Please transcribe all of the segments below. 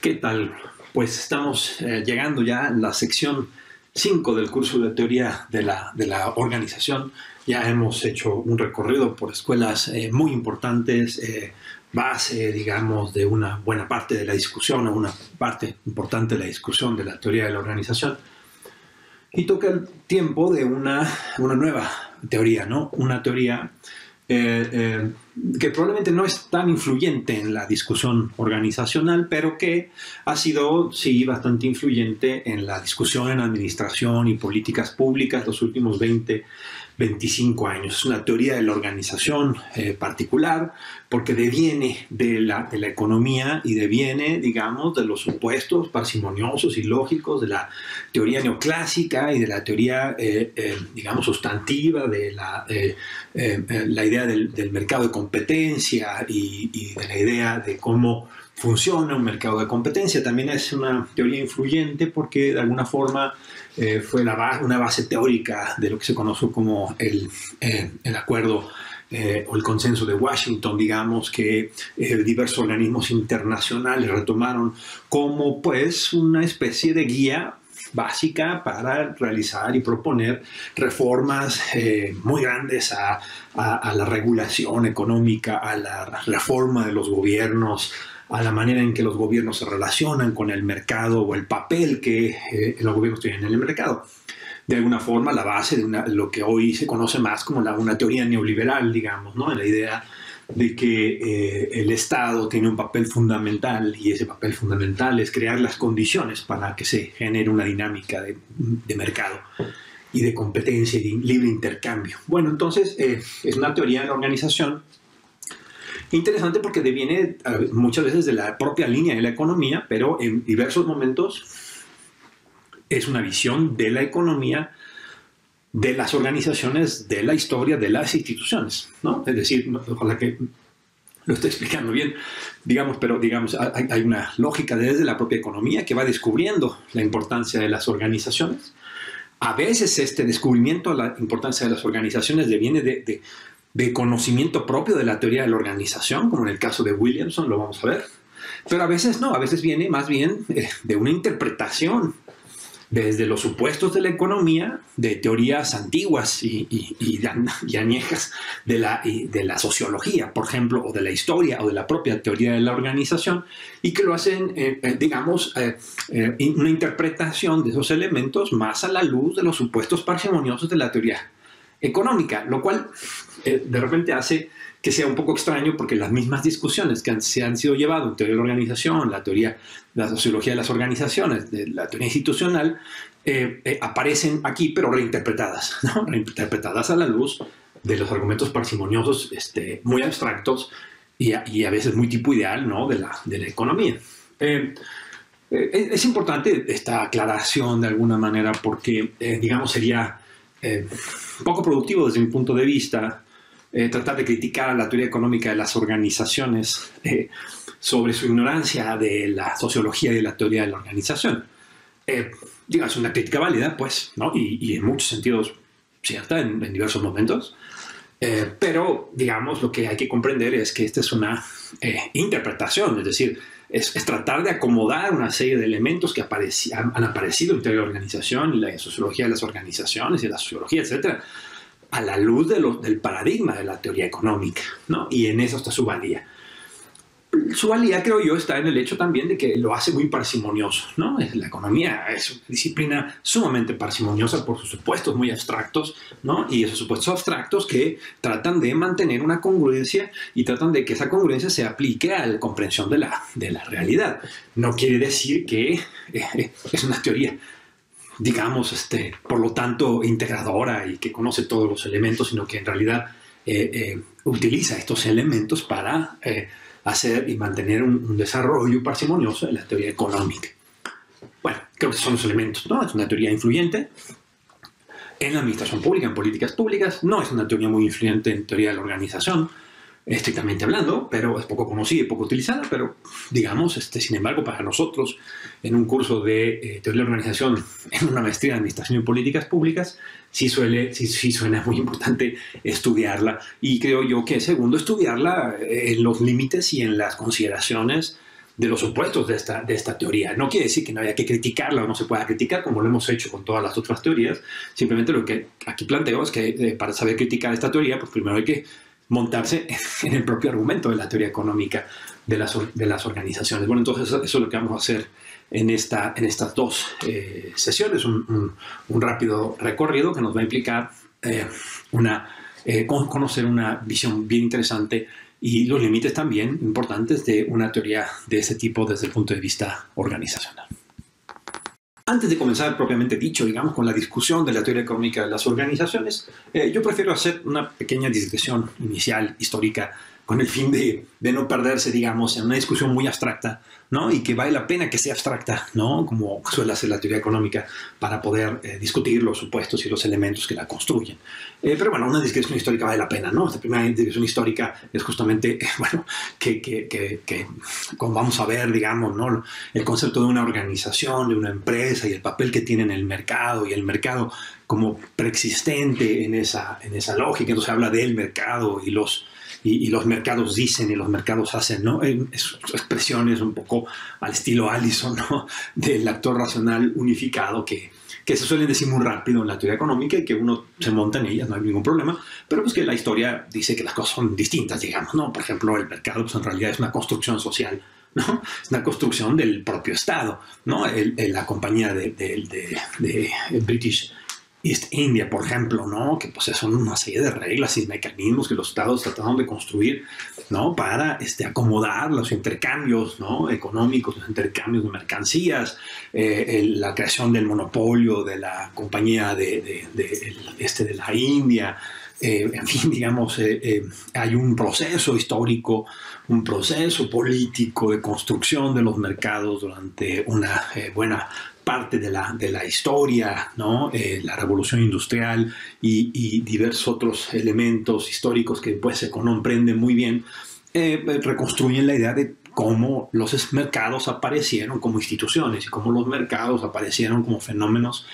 ¿Qué tal? Pues estamos eh, llegando ya a la sección 5 del curso de teoría de la, de la organización. Ya hemos hecho un recorrido por escuelas eh, muy importantes, eh, base, digamos, de una buena parte de la discusión, o una parte importante de la discusión de la teoría de la organización. Y toca el tiempo de una, una nueva teoría, ¿no? Una teoría eh, eh, que probablemente no es tan influyente en la discusión organizacional, pero que ha sido, sí, bastante influyente en la discusión en administración y políticas públicas los últimos 20 25 años. Es una teoría de la organización eh, particular porque deviene de la, economía y deviene, digamos, de los supuestos parsimoniosos y lógicos de la teoría neoclásica y de la teoría, eh, eh, digamos, sustantiva de la, idea del, mercado de competencia y de la idea de cómo funciona un mercado de competencia. También es una teoría influyente porque de alguna forma eh, fue la una base teórica de lo que se conoce como el, eh, el acuerdo eh, o el consenso de Washington, digamos, que diversos organismos internacionales retomaron como pues una especie de guía básica para realizar y proponer reformas muy grandes a, a, a, la regulación económica, a la reforma de los gobiernos, a la manera en que los gobiernos se relacionan con el mercado o el papel que eh, los gobiernos tienen en el mercado. De alguna forma, la base de una, lo que hoy se conoce más como la, una teoría neoliberal, digamos, ¿no? la idea de que eh, el Estado tiene un papel fundamental y ese papel fundamental es crear las condiciones para que se genere una dinámica de, mercado y de competencia y de libre intercambio. Bueno, entonces eh, es una teoría de la organización Interesante porque deviene muchas veces de la propia línea de la economía, pero en diversos momentos es una visión de la economía, de las organizaciones, de la historia, de las instituciones, ¿no? Es decir, ojalá que lo esté explicando bien, digamos, pero digamos, hay, hay, una lógica desde la propia economía que va descubriendo la importancia de las organizaciones. A veces este descubrimiento de la importancia de las organizaciones deviene de, de, de conocimiento propio de la teoría de la organización, como en el caso de Williamson, lo vamos a ver. Pero a veces no, a veces viene más bien eh, de una interpretación desde los supuestos de la economía, de teorías antiguas y, y, y, añejas de la, de la, sociología, por ejemplo, o de la historia o de la propia teoría de la organización, y que lo hacen, eh, eh, digamos, eh, una interpretación de esos elementos más a la luz de los supuestos parsimoniosos de la teoría económica, lo cual eh, de repente hace que sea un poco extraño porque las mismas discusiones que han, se han sido llevadas en teoría de la organización, la teoría, la sociología de las organizaciones, de la teoría institucional, eh, eh, aparecen aquí pero reinterpretadas, ¿no? reinterpretadas a la luz de los argumentos parsimoniosos este, muy abstractos y a, y a, veces muy tipo ideal ¿no? de, la, de la economía. Eh, es importante esta aclaración de alguna manera porque, digamos, sería poco productivo desde mi punto de vista eh, tratar de criticar a la teoría económica de las organizaciones eh, sobre su ignorancia de la sociología y de la teoría de la organización. Eh, digamos, una crítica válida, pues, y, y en muchos sentidos cierta en, en diversos momentos. Eh, pero, digamos, lo que hay que comprender es que esta es una eh, interpretación, es decir, es, es, tratar de acomodar una serie de elementos que han, aparecido en teoría de organización, la sociología de las organizaciones y la sociología, etcétera, a la luz del paradigma de la teoría económica, ¿no? Y en eso está su valía. Su valía, creo yo, está en el hecho también de que lo hace muy parsimonioso, ¿no? La economía es una disciplina sumamente parsimoniosa por sus supuestos muy abstractos, ¿no? Y esos supuestos abstractos que tratan de mantener una congruencia y tratan de que esa congruencia se aplique a la comprensión de la, de la realidad. No quiere decir que eh, es una teoría digamos, este, por lo tanto, integradora y que conoce todos los elementos, sino que en realidad eh, eh, utiliza estos elementos para eh, hacer y mantener un, desarrollo parsimonioso de la teoría económica. Bueno, creo que son los elementos, ¿no? Es una teoría influyente en la administración pública, en políticas públicas, no es una teoría muy influyente en teoría de la organización, estrictamente hablando, pero es poco conocida y poco utilizada, pero digamos, este, sin embargo, para nosotros, en un curso de eh, teoría de organización, en una maestría de administración y políticas públicas, sí, suele, sí, sí suena muy importante estudiarla y creo yo que segundo, estudiarla en los límites y en las consideraciones de los supuestos de esta, de esta teoría. No quiere decir que no haya que criticarla o no se pueda criticar, como lo hemos hecho con todas las otras teorías. Simplemente lo que aquí planteo es que eh, para saber criticar esta teoría, pues primero hay que montarse en el propio argumento de la teoría económica de las, de las organizaciones. Bueno, entonces eso, es lo que vamos a hacer en, esta, en estas dos eh, sesiones, un, un, rápido recorrido que nos va a implicar eh, una, conocer una visión bien interesante y los límites también importantes de una teoría de ese tipo desde el punto de vista organizacional. Antes de comenzar propiamente dicho, digamos, con la discusión de la teoría económica de las organizaciones, eh, yo prefiero hacer una pequeña discusión inicial histórica con el fin de, de, no perderse, digamos, en una discusión muy abstracta, ¿no? Y que vale la pena que sea abstracta, ¿no? Como suele hacer la teoría económica para poder eh, discutir los supuestos y los elementos que la construyen. Eh, pero bueno, una discusión histórica vale la pena, ¿no? Esta primera discusión histórica es justamente, bueno, que, que, que, que como vamos a ver, digamos, ¿no? El concepto de una organización, de una empresa y el papel que tiene en el mercado y el mercado como preexistente en esa, en esa lógica. Entonces habla del mercado y los y, los mercados dicen y los mercados hacen, ¿no? Es, expresiones un poco al estilo Allison, ¿no? Del actor racional unificado que, que se suelen decir muy rápido en la teoría económica y que uno se monta en ellas, no hay ningún problema, pero pues que la historia dice que las cosas son distintas, digamos, ¿no? Por ejemplo, el mercado pues en realidad es una construcción social, ¿no? Es una construcción del propio Estado, ¿no? la compañía de, de, de British East India, por ejemplo, ¿no? Que pues son una serie de reglas y mecanismos que los estados trataron de construir, ¿no? Para este, acomodar los intercambios, ¿no? Económicos, los intercambios de mercancías, eh, la creación del monopolio de la compañía de, este, de la India, eh, en fin, digamos, eh, hay un proceso histórico, un proceso político de construcción de los mercados durante una buena parte de la, de la historia, ¿no? Eh, la revolución industrial y, diversos otros elementos históricos que pues, se comprenden muy bien, eh, reconstruyen la idea de cómo los mercados aparecieron como instituciones y cómo los mercados aparecieron como fenómenos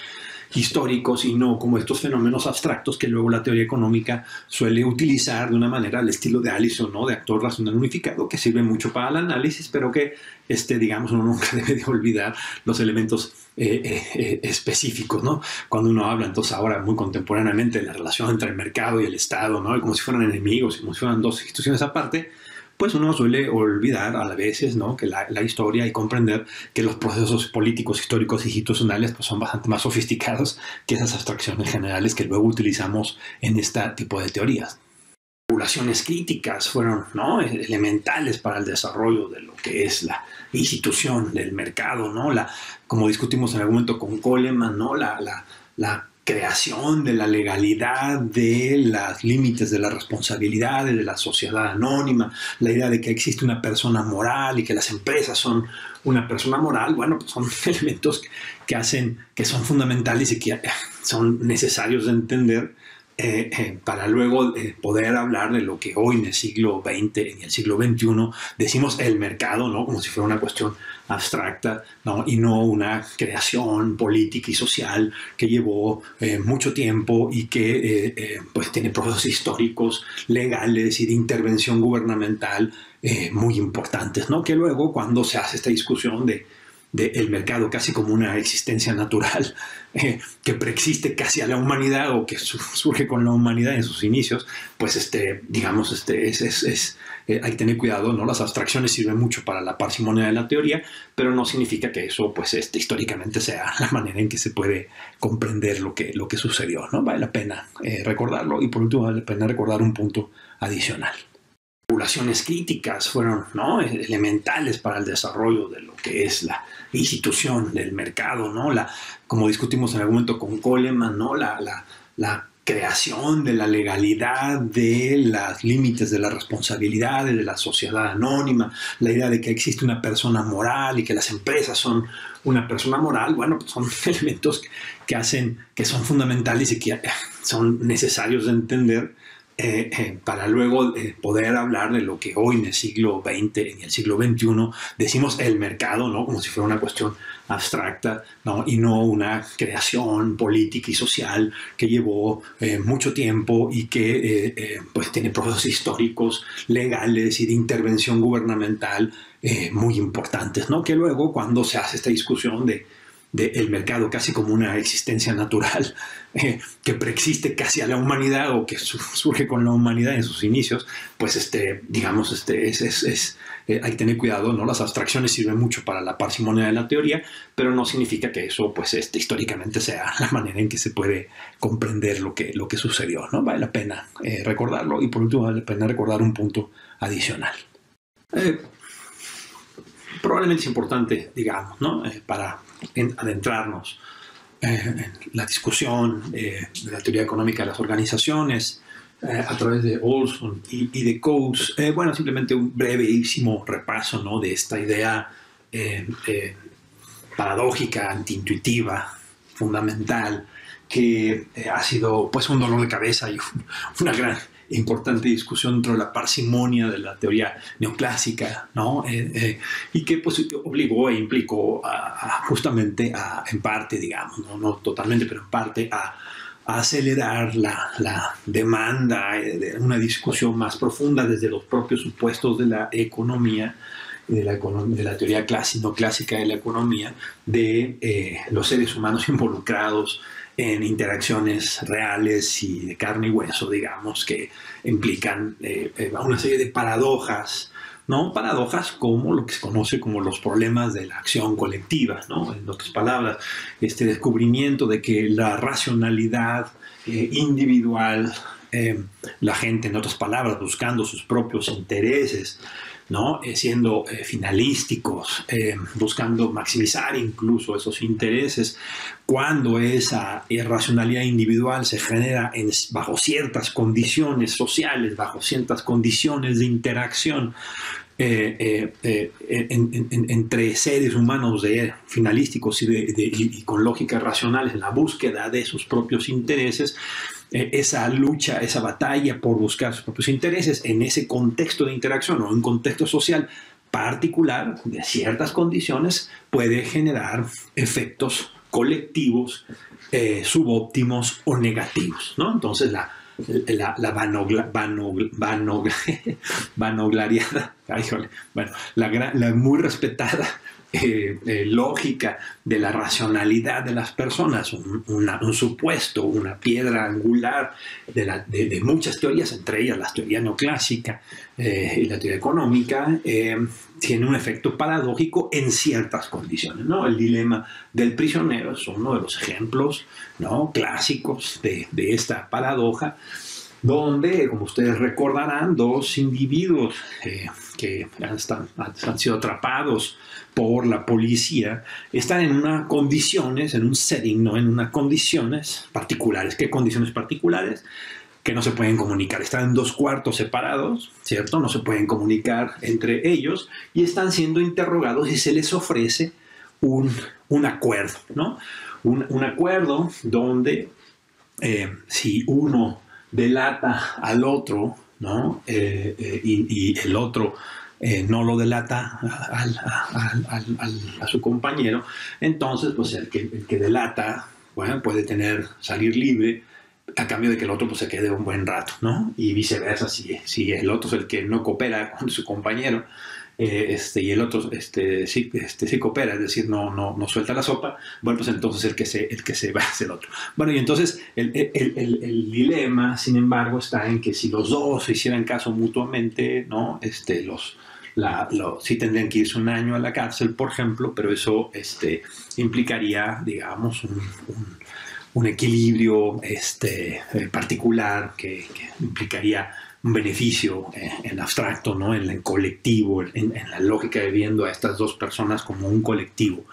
históricos y no como estos fenómenos abstractos que luego la teoría económica suele utilizar de una manera al estilo de Allison, ¿no? de actor racional unificado, que sirve mucho para el análisis, pero que, este, digamos, uno nunca debe de olvidar los elementos eh, eh, eh, específicos, ¿no? Cuando uno habla entonces ahora muy contemporáneamente de la relación entre el mercado y el Estado, ¿no? Como si fueran enemigos, como si fueran dos instituciones aparte, pues uno suele olvidar a veces ¿no? que la, historia y comprender que los procesos políticos, históricos y institucionales pues, son bastante más sofisticados que esas abstracciones generales que luego utilizamos en este tipo de teorías. Regulaciones críticas fueron ¿no? elementales para el desarrollo de lo que es la institución del mercado, ¿no? la, como discutimos en algún momento con Coleman, ¿no? la, la, la creación de la legalidad, de los límites de las responsabilidades de la sociedad anónima, la idea de que existe una persona moral y que las empresas son una persona moral, bueno, pues son elementos que hacen, que son fundamentales y que son necesarios de entender eh, eh, para luego eh, poder hablar de lo que hoy en el siglo XX, en el siglo XXI, decimos el mercado, ¿no? Como si fuera una cuestión abstracta, ¿no? Y no una creación política y social que llevó mucho tiempo y que pues tiene procesos históricos, legales y de intervención gubernamental muy importantes, ¿no? Que luego cuando se hace esta discusión de del mercado casi como una existencia natural eh, que preexiste casi a la humanidad o que surge con la humanidad en sus inicios, pues este, digamos, este, es, es, eh, hay que tener cuidado, ¿no? Las abstracciones sirven mucho para la parsimonia de la teoría, pero no significa que eso, pues, este, históricamente sea la manera en que se puede comprender lo que, lo que sucedió, ¿no? Vale la pena eh, recordarlo y por último vale la pena recordar un punto adicional regulaciones críticas fueron ¿no? elementales para el desarrollo de lo que es la institución del mercado, ¿no? La, como discutimos en algún momento con Coleman, ¿no? La, la, la creación de la legalidad, de los límites de las responsabilidades de la sociedad anónima, la idea de que existe una persona moral y que las empresas son una persona moral, bueno, pues son elementos que hacen, que son fundamentales y que son necesarios de entender eh, eh, para luego eh, poder hablar de lo que hoy en el siglo XX, en el siglo XXI, decimos el mercado, ¿no? Como si fuera una cuestión abstracta, ¿no? Y no una creación política y social que llevó mucho tiempo y que pues tiene procesos históricos, legales y de intervención gubernamental muy importantes, ¿no? Que luego cuando se hace esta discusión de del mercado casi como una existencia natural eh, que preexiste casi a la humanidad o que surge con la humanidad en sus inicios, pues este, digamos, este, es, es, eh, hay que tener cuidado, ¿no? Las abstracciones sirven mucho para la parsimonia de la teoría, pero no significa que eso, pues, este, históricamente sea la manera en que se puede comprender lo que, lo que sucedió, ¿no? Vale la pena eh, recordarlo y por último vale la pena recordar un punto adicional probablemente es importante, digamos, ¿no? para adentrarnos eh, en la discusión eh, de la teoría económica de las organizaciones eh, a través de Olson y, de Coates. bueno, simplemente un brevísimo repaso ¿no? de esta idea paradójica, antiintuitiva, fundamental, que ha sido pues un dolor de cabeza y una gran importante discusión dentro de la parsimonia de la teoría neoclásica, ¿no? Eh, eh, y que pues, obligó e implicó justamente a, en parte, digamos, ¿no? totalmente, pero en parte a, acelerar la, demanda de una discusión más profunda desde los propios supuestos de la economía, de la, teoría clásica, no clásica de la economía, de eh, los seres humanos involucrados en interacciones reales y de carne y hueso, digamos, que implican eh, eh, una serie de paradojas, ¿no? Paradojas como lo que se conoce como los problemas de la acción colectiva, ¿no? En otras palabras, este descubrimiento de que la racionalidad eh, individual, la gente, en otras palabras, buscando sus propios intereses, Eh, siendo eh, finalísticos, eh, buscando maximizar incluso esos intereses, cuando esa irracionalidad individual se genera bajo ciertas condiciones sociales, bajo ciertas condiciones de interacción entre seres humanos de, finalísticos y, con lógicas racionales en la búsqueda de sus propios intereses, eh, esa lucha, esa batalla por buscar sus propios intereses en ese contexto de interacción o en contexto social particular de ciertas condiciones puede generar efectos colectivos eh, subóptimos o negativos. ¿no? Entonces la, la, la vanoglariada, bueno, la, la muy respetada eh, eh, lógica de la racionalidad de las personas, un, supuesto, una piedra angular de, muchas teorías, entre ellas la teoría neoclásica eh, y la teoría económica, tiene un efecto paradójico en ciertas condiciones. ¿no? El dilema del prisionero es uno de los ejemplos ¿no? clásicos de, de esta paradoja donde, como ustedes recordarán, dos individuos que han sido atrapados por la policía están en unas condiciones, en un setting, no en unas condiciones particulares. ¿Qué condiciones particulares? Que no se pueden comunicar. Están en dos cuartos separados, ¿cierto? No se pueden comunicar entre ellos y están siendo interrogados y se les ofrece un, acuerdo, ¿no? Un, acuerdo donde eh, si uno delata al otro, ¿no? Eh, eh, y, el otro eh, no lo delata a su compañero, entonces pues el que, el que delata bueno, puede tener, salir libre a cambio de que el otro pues, se quede un buen rato, ¿no? Y viceversa, si, si el otro es el que no coopera con su compañero, eh, este, y el otro este, sí, este, sí coopera, es decir, no, no, no suelta la sopa, bueno, pues entonces el que se, el que se va es el otro. Bueno, y entonces el, dilema, sin embargo, está en que si los dos se hicieran caso mutuamente, ¿no? Este, los, la, sí tendrían que irse un año a la cárcel, por ejemplo, pero eso este, implicaría, digamos, un, equilibrio este, eh, particular que implicaría un beneficio eh, en abstracto, ¿no? en el colectivo, en, la lógica de viendo a estas dos personas como un colectivo.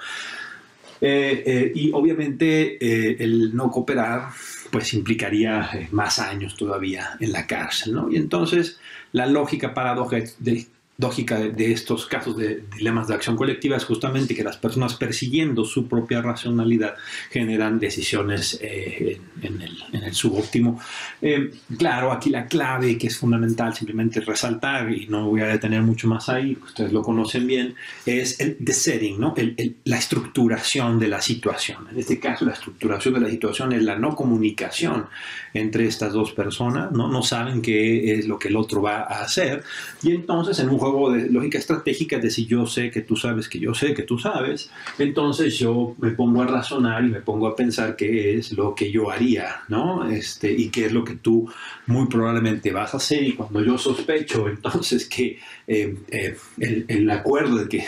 Eh, eh, y obviamente el no cooperar pues implicaría más años todavía en la cárcel. ¿no? Y entonces la lógica paradoja de lógica de, estos casos de dilemas de acción colectiva es justamente que las personas persiguiendo su propia racionalidad generan decisiones eh, en, el, subóptimo. Eh, claro, aquí la clave que es fundamental simplemente resaltar, y no voy a detener mucho más ahí, ustedes lo conocen bien, es el the setting, ¿no? la estructuración de la situación. En este caso, la estructuración de la situación es la no comunicación entre estas dos personas, ¿no? No saben qué es lo que el otro va a hacer, y entonces en un juego de lógica estratégica de si yo sé que tú sabes que yo sé que tú sabes, entonces yo me pongo a razonar y me pongo a pensar qué es lo que yo haría, ¿no? Este, y qué es lo que tú muy probablemente vas a hacer y cuando yo sospecho entonces que eh, eh, el acuerdo de que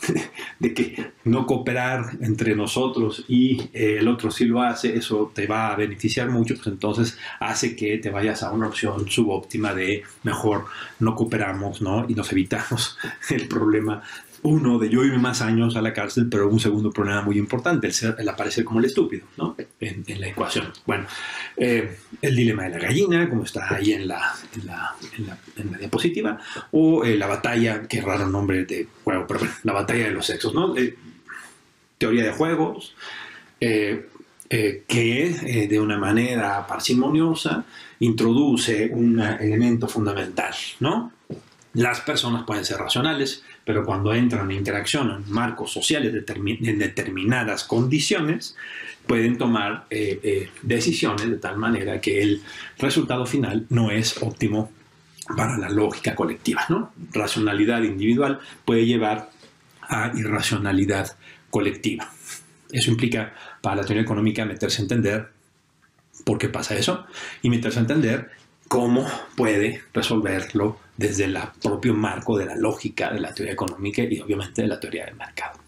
de que no cooperar entre nosotros y eh, el otro sí lo hace, eso te va a beneficiar mucho, pues entonces hace que te vayas a una opción subóptima de mejor no cooperamos, ¿no? Y nos evitamos el problema uno, de yo irme más años a la cárcel, pero un segundo problema muy importante, el, aparecer como el estúpido, ¿no? En, la ecuación. Bueno, eh, el dilema de la gallina, como está ahí en la, en la, diapositiva, o eh, la batalla, qué raro nombre de juego, pero la batalla de los sexos, ¿no? Eh, teoría de juegos, que de una manera parsimoniosa introduce un elemento fundamental, ¿no? Las personas pueden ser racionales, pero cuando entran en interacción en marcos sociales en determinadas condiciones, pueden tomar eh, eh, decisiones de tal manera que el resultado final no es óptimo para la lógica colectiva. ¿no? Racionalidad individual puede llevar a irracionalidad colectiva. Eso implica para la teoría económica meterse a entender por qué pasa eso y meterse a entender cómo puede resolverlo desde el propio marco de la lógica de la teoría económica y obviamente de la teoría del mercado.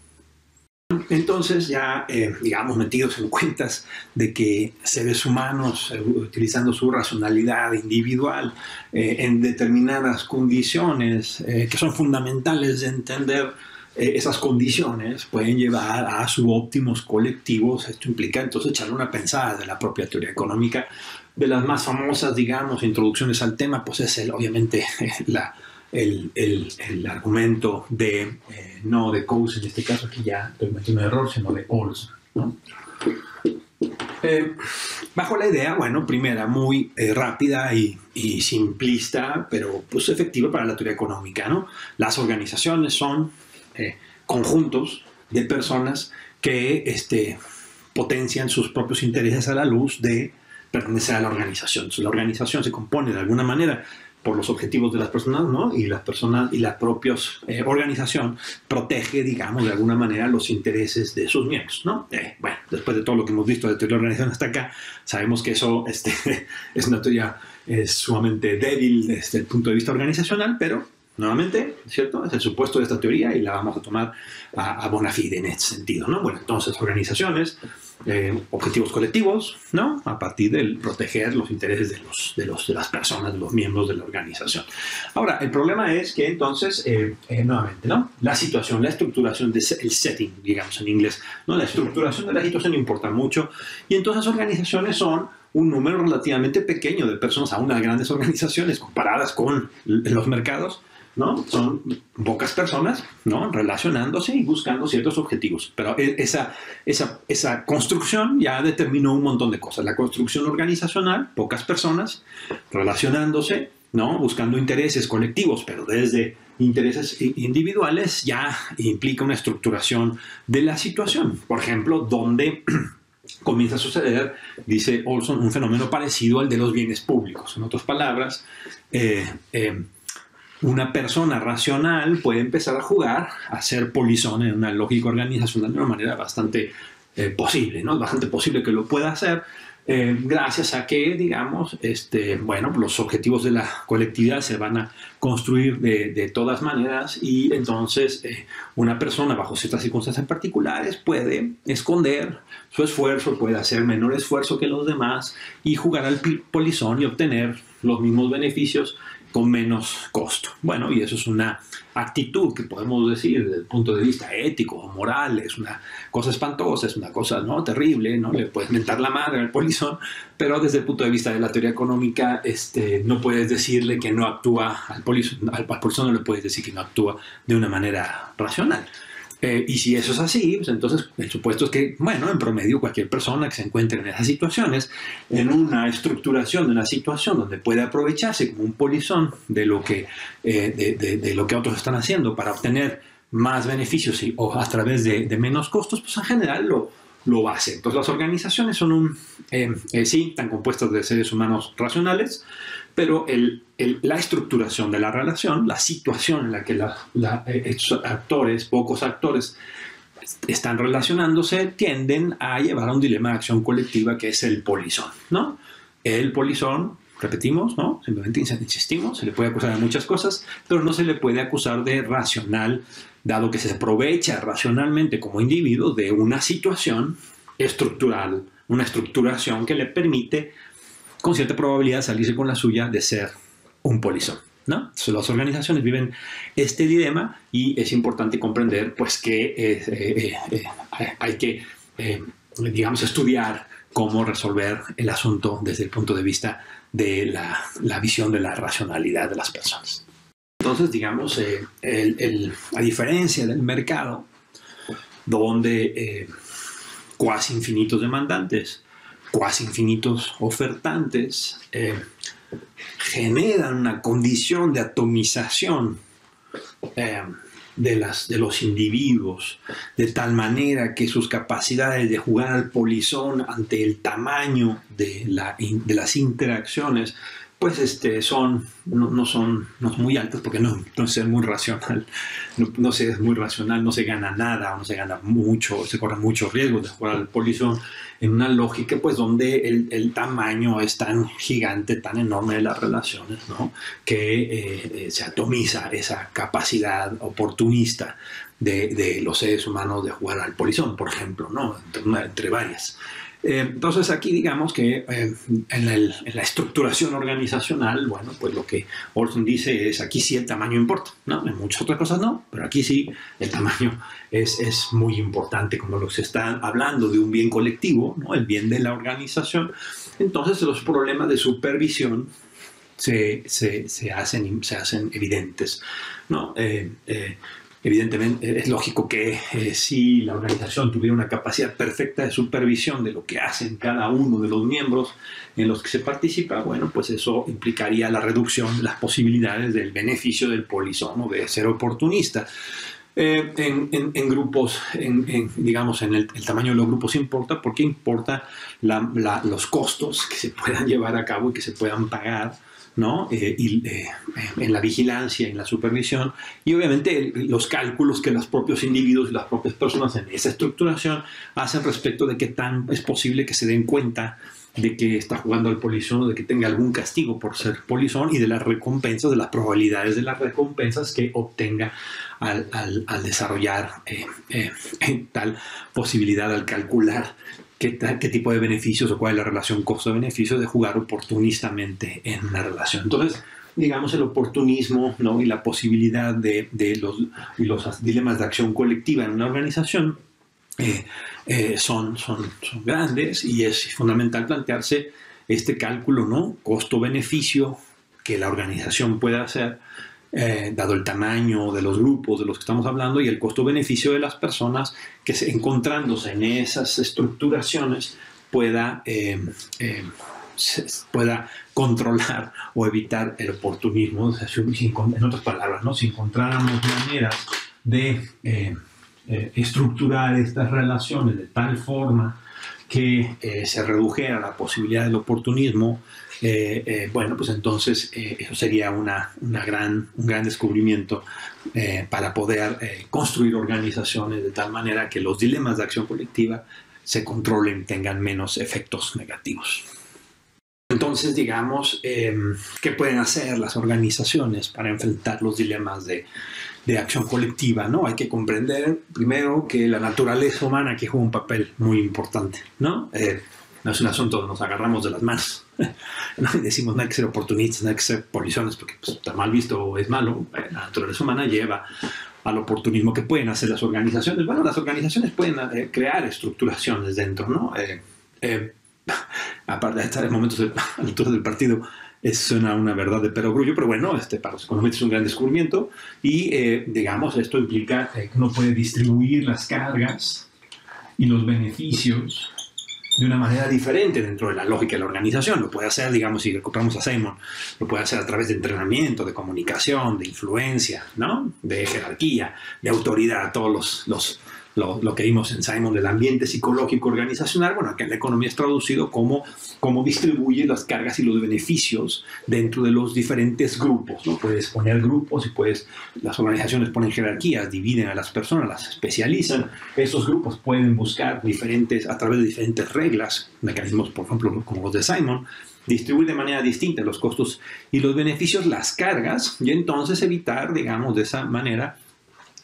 Entonces ya, eh, digamos, metidos en cuentas de que seres humanos, eh, utilizando su racionalidad individual eh, en determinadas condiciones que son fundamentales de entender esas condiciones, pueden llevar a subóptimos colectivos. Esto implica entonces echarle una pensada de la propia teoría económica de las más famosas, digamos, introducciones al tema, pues es el, obviamente la, el, el, argumento de, eh, no de Coase, en este caso aquí ya metiendo un error, sino de Olson. Eh, bajo la idea, bueno, primera, muy eh, rápida y, y, simplista, pero pues efectiva para la teoría económica, ¿no? Las organizaciones son conjuntos de personas que este, potencian sus propios intereses a la luz de pertenecer a la organización. Entonces, la organización se compone de alguna manera por los objetivos de las personas, ¿no? Y las personas y la propia eh, organización protege, digamos, de alguna manera los intereses de sus miembros, ¿no? Eh, bueno, después de todo lo que hemos visto de teoría de organización hasta acá, sabemos que eso este, es una teoría sumamente débil desde el punto de vista organizacional, pero nuevamente, ¿cierto? Es el supuesto de esta teoría y la vamos a tomar a, a bona fide en este sentido, ¿no? Bueno, entonces, organizaciones eh, objetivos colectivos, ¿no? A partir de proteger los intereses de, los, de, los, de las personas, de los miembros de la organización. Ahora, el problema es que entonces, eh, eh, nuevamente, ¿no? La situación, la estructuración, de, setting, digamos en inglés, ¿no? La estructuración de la situación importa mucho y entonces organizaciones son un número relativamente pequeño de personas, aún las grandes organizaciones comparadas con los mercados, ¿no? Son pocas personas, ¿no? Relacionándose y buscando ciertos objetivos. Pero e, esa, esa, esa construcción ya determinó un montón de cosas. La construcción organizacional, pocas personas relacionándose, ¿no? Buscando intereses colectivos, pero desde intereses individuales ya implica una estructuración de la situación. Por ejemplo, donde comienza a suceder, dice Olson, un fenómeno parecido al de los bienes públicos. En otras palabras, eh, eh, una persona racional puede empezar a jugar, a ser polizón en una lógica organizacional de una manera bastante eh, posible, ¿no? Bastante posible que lo pueda hacer eh, gracias a que, digamos, este, bueno, los objetivos de la colectividad se van a construir de, todas maneras y entonces eh, una persona bajo ciertas circunstancias particulares puede esconder su esfuerzo, puede hacer menor esfuerzo que los demás y jugar al polizón y obtener los mismos beneficios con menos costo. Bueno, y eso es una actitud que podemos decir desde el punto de vista ético o moral, es una cosa espantosa, es una cosa ¿no? terrible, ¿no? Le puedes mentar la madre al polizón, pero desde el punto de vista de la teoría económica, este, no puedes decirle que no actúa al polizón, al polizón no le puedes decir que no actúa de una manera racional. Eh, y si eso es así, pues entonces el supuesto es que, bueno, en promedio cualquier persona que se encuentre en esas situaciones, en una estructuración de una situación donde puede aprovecharse como un polizón de lo que, eh, de, lo que otros están haciendo para obtener más beneficios y, o a través de, menos costos, pues en general lo, lo hacer. Entonces las organizaciones son un, eh, sí, están compuestas de seres humanos racionales, pero la estructuración de la relación, la situación en la que eh, estos actores, pocos actores, están relacionándose, tienden a llevar a un dilema de acción colectiva que es el polizón, ¿no? El polizón, repetimos, ¿no? Simplemente insistimos, se le puede acusar de muchas cosas, pero no se le puede acusar de racional, dado que se aprovecha racionalmente como individuo de una situación estructural, una estructuración que le permite con cierta probabilidad salirse con la suya de ser un polizón. ¿no? las organizaciones viven este dilema y es importante comprender pues, que eh, eh, eh, hay que, digamos, estudiar cómo resolver el asunto desde el punto de vista de la, visión de la racionalidad de las personas. Entonces, digamos, a diferencia del mercado, donde cuasi infinitos demandantes cuasi infinitos ofertantes eh, generan una condición de atomización eh, de, los individuos, de tal manera que sus capacidades de jugar al polizón ante el tamaño de las interacciones pues este, son, no, son, no muy altas porque no, no es muy racional, no, se es muy racional, no se gana nada, no se gana mucho, se corre mucho riesgo de jugar al polizón en una lógica pues donde el, tamaño es tan gigante, tan enorme de las relaciones, ¿no? que eh, eh, se atomiza esa capacidad oportunista de, de, los seres humanos de jugar al polizón, por ejemplo, ¿no? entre, entre varias. Eh, entonces aquí digamos que eh, en, la estructuración organizacional, bueno, pues lo que Olson dice es aquí sí el tamaño importa, ¿no? En muchas otras cosas no, pero aquí sí el tamaño es, es muy importante, como se está hablando de un bien colectivo, ¿no? El bien de la organización. Entonces los problemas de supervisión se, se, se hacen, se hacen evidentes, ¿no? Eh, Evidentemente, es lógico que eh, si la organización tuviera una capacidad perfecta de supervisión de lo que hacen cada uno de los miembros en los que se participa, bueno, pues eso implicaría la reducción de las posibilidades del beneficio del polizón o de ser oportunista. Eh, en, grupos, digamos, en el, tamaño de los grupos importa porque importa los costos que se puedan llevar a cabo y que se puedan pagar eh, y, eh, en la vigilancia, en la supervisión y obviamente los cálculos que los propios individuos y las propias personas en esa estructuración hacen respecto de qué tan es posible que se den cuenta de que está jugando al polizón de que tenga algún castigo por ser polizón y de las recompensas, de las probabilidades de las recompensas que obtenga al, desarrollar eh, tal posibilidad, al calcular qué, tipo de beneficios o cuál es la relación costo-beneficio de jugar oportunistamente en una relación. Entonces, digamos, el oportunismo ¿no? y la posibilidad de, los, y los dilemas de acción colectiva en una organización eh, eh, son, son, son grandes y es fundamental plantearse este cálculo, ¿no? Costo-beneficio que la organización puede hacer eh, dado el tamaño de los grupos de los que estamos hablando y el costo-beneficio de las personas que encontrándose en esas estructuraciones pueda, eh, eh, pueda controlar o evitar el oportunismo. En otras palabras, ¿no? si encontráramos maneras de estructurar estas relaciones de tal forma que se redujera la posibilidad del oportunismo, eh, eh, bueno, pues entonces eh, eso sería una, gran, un gran descubrimiento para poder construir organizaciones de tal manera que los dilemas de acción colectiva se controlen, tengan menos efectos negativos. Entonces, digamos, ¿qué pueden hacer las organizaciones para enfrentar los dilemas de, de acción colectiva? ¿no? Hay que comprender primero que la naturaleza humana aquí juega un papel muy importante. ¿no? no es un asunto, nos agarramos de las manos. ¿no? Y decimos, no hay que ser oportunistas, no hay que ser polizones, porque pues, está mal visto o es malo. La naturaleza humana lleva al oportunismo que pueden hacer las organizaciones. Bueno, las organizaciones pueden eh, crear estructuraciones dentro, ¿no? Eh, eh, aparte de estar en momentos de del partido, es una, una verdad de perogrullo, pero bueno, este, para los economistas es un gran descubrimiento y, digamos, esto implica que uno puede distribuir las cargas y los beneficios de una manera diferente dentro de la lógica de la organización. Lo puede hacer, digamos, si recuperamos a Simon, lo puede hacer a través de entrenamiento, de comunicación, de influencia, ¿no? De jerarquía, de autoridad, todos los lo, que vimos en Simon del ambiente psicológico organizacional, bueno, que en la economía es traducido como cómo distribuye las cargas y los beneficios dentro de los diferentes grupos. ¿no? Puedes poner grupos y puedes, las organizaciones ponen jerarquías, dividen a las personas, las especializan. Esos grupos pueden buscar diferentes, a través de diferentes reglas, mecanismos, por ejemplo, como los de Simon, distribuir de manera distinta los costos y los beneficios, las cargas, y entonces evitar, digamos, de esa manera,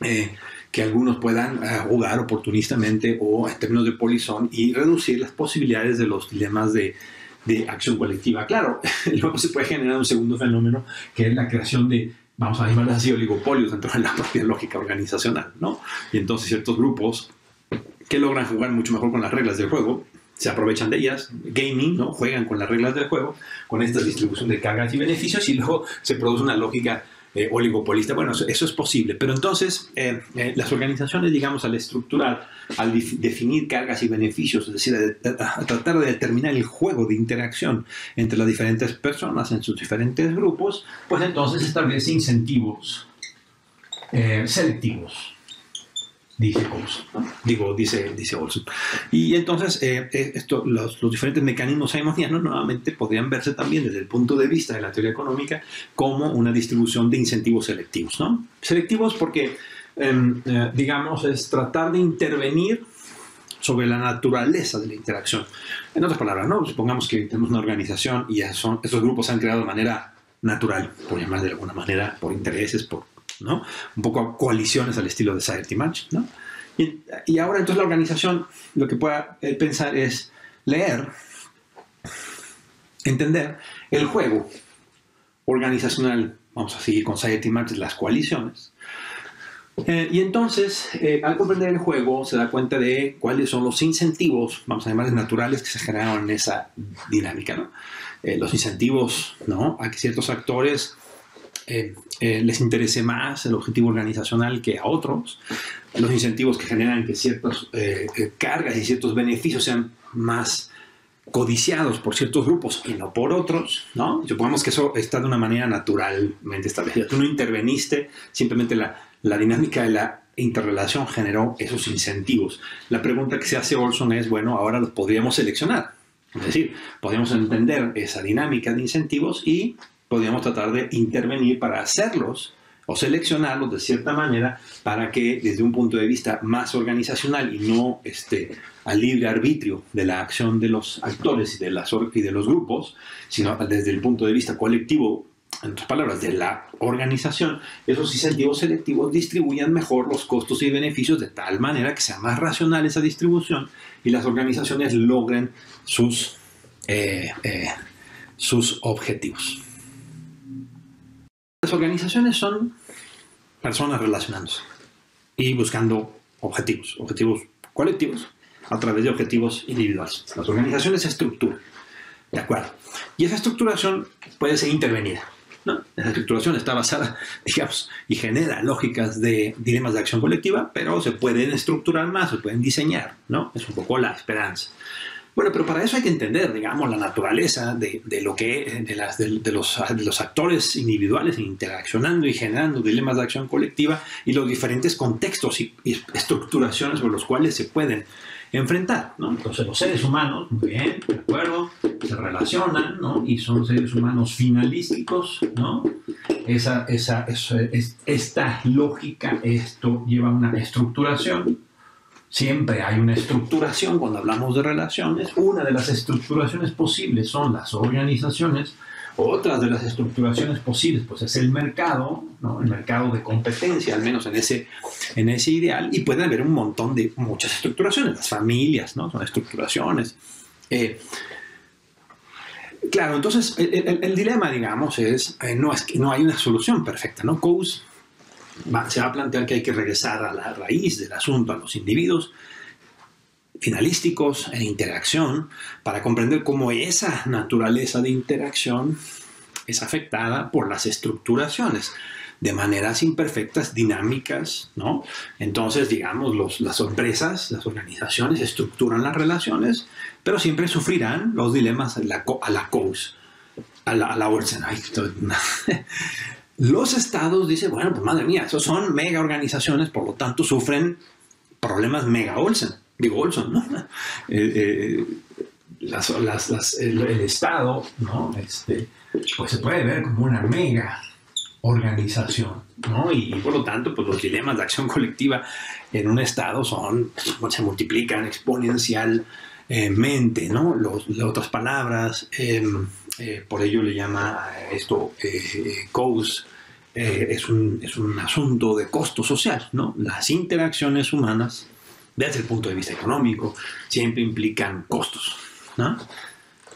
eh, que algunos puedan eh, jugar oportunistamente o en términos de polizón y reducir las posibilidades de los dilemas de, acción colectiva. Claro, luego se puede generar un segundo fenómeno que es la creación de, vamos a llamarlo así, oligopolios dentro de la propia lógica organizacional, ¿no? Y entonces ciertos grupos que logran jugar mucho mejor con las reglas del juego, se aprovechan de ellas, gaming, ¿no? Juegan con las reglas del juego, con esta distribución de cargas y beneficios y luego se produce una lógica eh, oligopolista. Bueno, eso, es posible, pero entonces eh, eh, las organizaciones, digamos, al estructurar, al definir cargas y beneficios, es decir, a, tratar de determinar el juego de interacción entre las diferentes personas en sus diferentes grupos, pues entonces establece incentivos selectivos dice Olson. Digo, dice, dice Olson. Y entonces, eh, eh, esto, los, diferentes mecanismos simonianos nuevamente podrían verse también desde el punto de vista de la teoría económica como una distribución de incentivos selectivos. ¿no? Selectivos porque, em, eh, digamos, es tratar de intervenir sobre la naturaleza de la interacción. En otras palabras, ¿no? supongamos que tenemos una organización y son, grupos se han creado de manera natural, por llamar de alguna manera, por intereses, por ¿no? Un poco coaliciones al estilo de Society Match, ¿no? Y, ahora entonces la organización lo que pueda eh, pensar es leer, entender el juego organizacional, vamos a seguir con Society Match, las coaliciones. Eh, y entonces, eh, al comprender el juego, se da cuenta de cuáles son los incentivos, vamos a llamarles naturales, que se generaron en esa dinámica. ¿no? los incentivos ¿no? a que ciertos actores eh, eh, les interese más el objetivo organizacional que a otros, los incentivos que generan que ciertas eh, cargas y ciertos beneficios sean más codiciados por ciertos grupos y no por otros, ¿no? Supongamos que eso está de una manera naturalmente establecida. Tú no interveniste, simplemente la, la dinámica de la interrelación generó esos incentivos. La pregunta que se hace Olson es, bueno, ahora los podríamos seleccionar. Es decir, podríamos entender esa dinámica de incentivos y podríamos tratar de intervenir para hacerlos o seleccionarlos de cierta manera para que desde un punto de vista más organizacional y no este, al libre arbitrio de la acción de los actores y de, las, y de los grupos, sino desde el punto de vista colectivo, en otras palabras, de la organización, esos incentivos selectivos distribuyan mejor los costos y beneficios de tal manera que sea más racional esa distribución y las organizaciones logren sus, eh, eh, sus objetivos. Las organizaciones son personas relacionándose y buscando objetivos, objetivos colectivos a través de objetivos individuales. Las organizaciones se estructuran, ¿de acuerdo? Y esa estructuración puede ser intervenida. ¿no? Esa estructuración está basada, digamos, y genera lógicas de dilemas de acción colectiva, pero se pueden estructurar más, se pueden diseñar, ¿no? Es un poco la esperanza. Bueno, pero para eso hay que entender, digamos, la naturaleza de, lo que, de, de, los, de los actores individuales interaccionando y generando dilemas de acción colectiva y los diferentes contextos y, estructuraciones por los cuales se pueden enfrentar. Entonces los seres humanos, muy bien, de acuerdo, se relacionan, ¿no? Y son seres humanos finalísticos, ¿no? Esa, esa, esta lógica, esto lleva a una estructuración, Siempre hay una estructuración cuando hablamos de relaciones. Una de las estructuraciones posibles son las organizaciones. Otras de las estructuraciones posibles pues es el mercado, el mercado de competencia, al menos en ese, en ese ideal. Y puede haber un montón de muchas estructuraciones. Las familias ¿no? son estructuraciones. Eh, claro, entonces el, dilema, digamos, es, eh, no es que no hay una solución perfecta, ¿no? Coase se va a plantear que hay que regresar a la raíz del asunto, a los individuos finalísticos en interacción, para comprender cómo esa naturaleza de interacción es afectada por las estructuraciones de maneras imperfectas, dinámicas, ¿no? Entonces, digamos, las empresas, las organizaciones estructuran las relaciones, pero siempre sufrirán los dilemas a la, a la a la, a la Los estados dicen, bueno, pues madre mía, esos son mega organizaciones, por lo tanto sufren problemas mega Olsen. Digo Olson, ¿no? Eh, eh, el, Estado, ¿no? Este, pues se puede ver como una mega organización, ¿no? Y, por lo tanto, pues los dilemas de acción colectiva en un Estado son, se multiplican exponencialmente, ¿no? Los, otras palabras, em, eh, por ello le llama esto eh, eh, es, un, es un asunto de costo social, ¿no? Las interacciones humanas, desde el punto de vista económico, siempre implican costos, ¿no?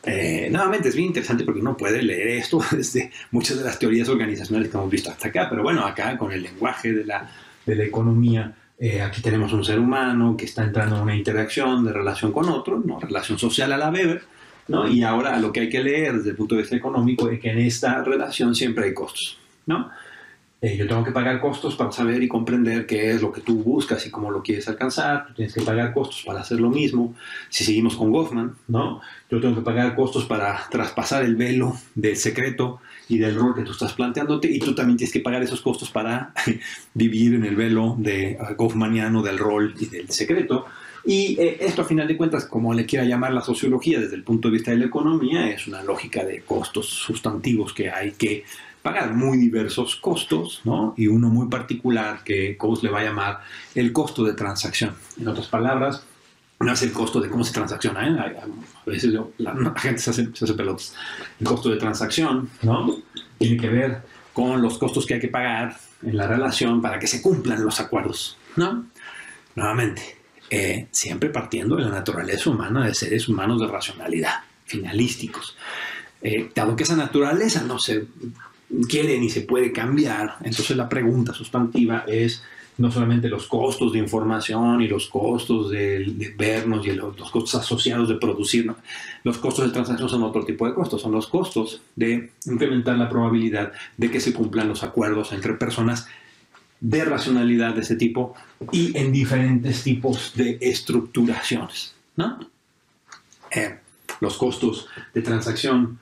Eh, nuevamente es bien interesante porque uno puede leer esto desde muchas de las teorías organizacionales que hemos visto hasta acá, pero bueno, acá con el lenguaje de la, de la economía, eh, aquí tenemos un ser humano que está entrando en una interacción de relación con otro, ¿no? relación social a la Weber, ¿no? y ahora lo que hay que leer desde el punto de vista económico es que en esta relación siempre hay costos. ¿no? Eh, yo tengo que pagar costos para saber y comprender qué es lo que tú buscas y cómo lo quieres alcanzar. Tú tienes que pagar costos para hacer lo mismo. Si seguimos con Goffman, ¿no? Yo tengo que pagar costos para traspasar el velo del secreto y del rol que tú estás planteándote y tú también tienes que pagar esos costos para vivir en el velo de uh, Goffmaniano del rol y del secreto. Y eh, esto a final de cuentas, como le quiera llamar la sociología desde el punto de vista de la economía, es una lógica de costos sustantivos que hay que pagar muy diversos costos, ¿no? Y uno muy particular que Coase le va a llamar el costo de transacción. En otras palabras, no es el costo de cómo se transacciona, ¿eh? A veces la, gente se hace, se hace, pelotas. El costo de transacción, ¿no? Tiene que ver con los costos que hay que pagar en la relación para que se cumplan los acuerdos, ¿no? Nuevamente, eh, siempre partiendo de la naturaleza humana de seres humanos de racionalidad, finalísticos. Eh, dado que esa naturaleza no se quiere ni se puede cambiar. Entonces la pregunta sustantiva es no solamente los costos de información y los costos de, vernos y los, costos asociados de producir, los costos de transacción son otro tipo de costos, son los costos de incrementar la probabilidad de que se cumplan los acuerdos entre personas de racionalidad de ese tipo y en diferentes tipos de estructuraciones. ¿no? Eh, los costos de transacción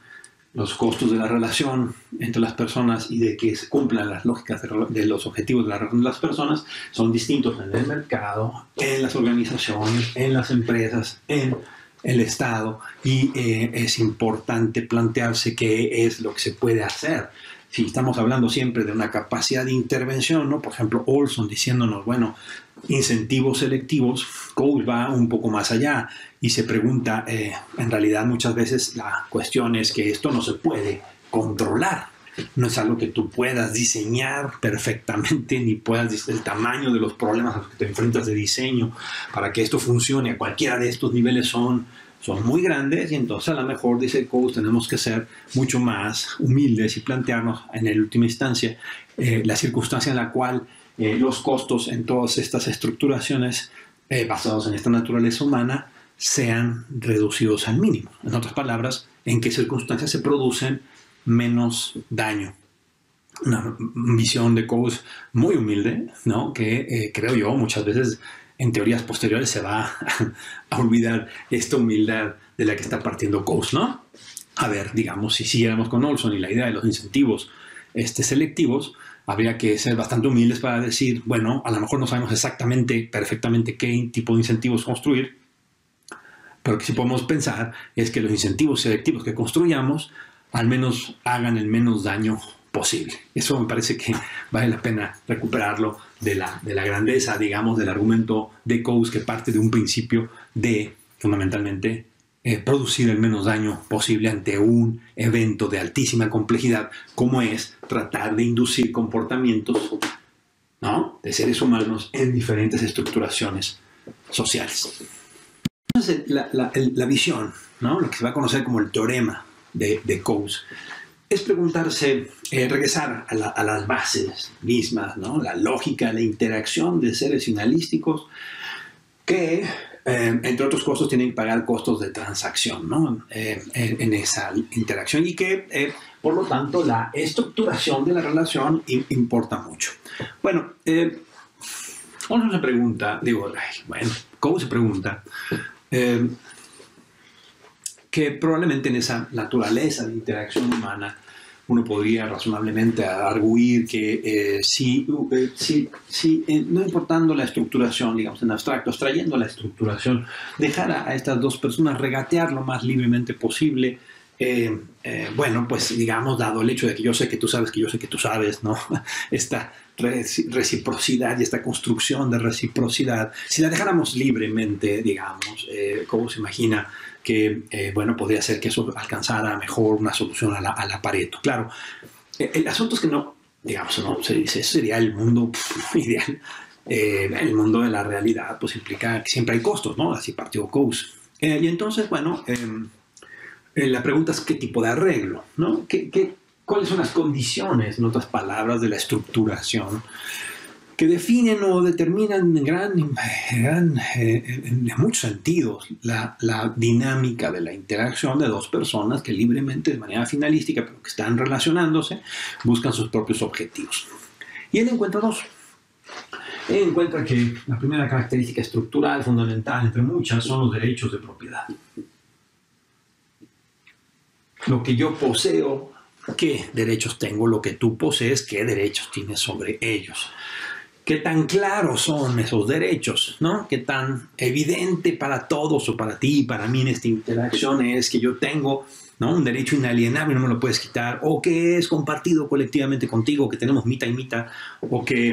los costos de la relación entre las personas y de que se cumplan las lógicas de, los objetivos de las personas son distintos en el mercado, en las organizaciones, en las empresas, en el Estado y eh, es importante plantearse qué es lo que se puede hacer. Si estamos hablando siempre de una capacidad de intervención, ¿no? por ejemplo, Olson diciéndonos, bueno, incentivos selectivos, Cole va un poco más allá y se pregunta, eh, en realidad muchas veces la cuestión es que esto no se puede controlar. No es algo que tú puedas diseñar perfectamente, ni puedas el tamaño de los problemas a los que te enfrentas de diseño para que esto funcione a cualquiera de estos niveles son, son muy grandes y entonces a lo mejor, dice Coase, tenemos que ser mucho más humildes y plantearnos en la última instancia eh, la circunstancia en la cual eh, los costos en todas estas estructuraciones eh, basados en esta naturaleza humana sean reducidos al mínimo. En otras palabras, en qué circunstancias se producen menos daño. Una visión de Coase muy humilde, ¿no? que eh, creo yo muchas veces en teorías posteriores se va a, olvidar esta humildad de la que está partiendo Coase. ¿no? A ver, digamos, si siguiéramos con Olson y la idea de los incentivos este, selectivos, habría que ser bastante humildes para decir, bueno, a lo mejor no sabemos exactamente, perfectamente qué tipo de incentivos construir, pero que sí podemos pensar es que los incentivos selectivos que construyamos al menos hagan el menos daño posible. Eso me parece que vale la pena recuperarlo de la, de la grandeza, digamos, del argumento de Coase que parte de un principio de, fundamentalmente, eh, producir el menos daño posible ante un evento de altísima complejidad, como es tratar de inducir comportamientos ¿no? de seres humanos en diferentes estructuraciones sociales. Entonces, la, visión ¿no? lo que se va a conocer como el teorema de, de Coase, es preguntarse, eh, regresar a, las bases mismas, ¿no? la lógica, la interacción de seres finalísticos que, eh, entre otros costos, tienen que pagar costos de transacción ¿no? Eh, en, esa interacción y que, por lo tanto, la estructuración de la relación importa mucho. Bueno, uno se pregunta, digo, bueno, ¿cómo se pregunta? Que probablemente en esa naturaleza de interacción humana uno podría razonablemente arguir que eh, si, eh, si, eh, no importando la estructuración, digamos en abstracto, trayendo la estructuración, dejar a, estas dos personas regatear lo más libremente posible, bueno, pues digamos, dado el hecho de que yo sé que tú sabes que yo sé que tú sabes, ¿no? Esta reciprocidad y esta construcción de reciprocidad, si la dejáramos libremente, digamos, ¿cómo se imagina? Que, eh, bueno, podría ser que eso alcanzara mejor una solución a la, a Pareto. Claro, eh, el asunto es que no, digamos, no, se dice, sería el mundo ideal. Eh, el mundo de la realidad, pues implica que siempre hay costos, ¿no? Así partió Coase. y entonces, bueno, em, la pregunta es qué tipo de arreglo, ¿no? ¿Qué, qué, cuáles son las condiciones, en otras palabras, de la estructuración que definen o determinan en, gran, en muchos sentidos la, dinámica de la interacción de dos personas que libremente, de manera finalística, pero que están relacionándose, buscan sus propios objetivos. Y él encuentra dos. Él encuentra que la primera característica estructural fundamental, entre muchas, son los derechos de propiedad. Lo que yo poseo, qué derechos tengo, lo que tú posees, qué derechos tienes sobre ellos qué tan claros son esos derechos, ¿no? Qué tan evidente para todos o para ti, para mí en esta interacción es que yo tengo ¿no? un derecho inalienable, no me lo puedes quitar, o que es compartido colectivamente contigo, que tenemos mitad y mitad, o que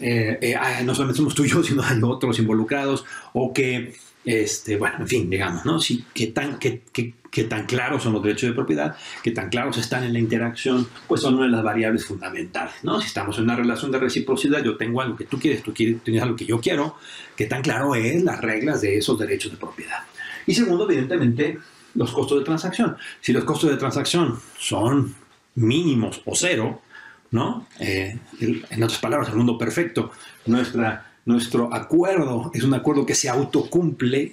eh, eh, ah, no solamente somos tú y yo, sino hay otros involucrados, o que este, bueno, en fin, digamos, ¿no? Sí, qué tan, qué, qué, tan claros son los derechos de propiedad, qué tan claros están en la interacción, pues son una de las variables fundamentales, ¿no? Si estamos en una relación de reciprocidad, yo tengo algo que tú quieres, tú quieres, tienes algo que yo quiero, qué tan claro es las reglas de esos derechos de propiedad. Y segundo, evidentemente, los costos de transacción. Si los costos de transacción son mínimos o cero, ¿no? Eh, en otras palabras, el mundo perfecto, nuestra nuestro acuerdo es un acuerdo que se autocumple.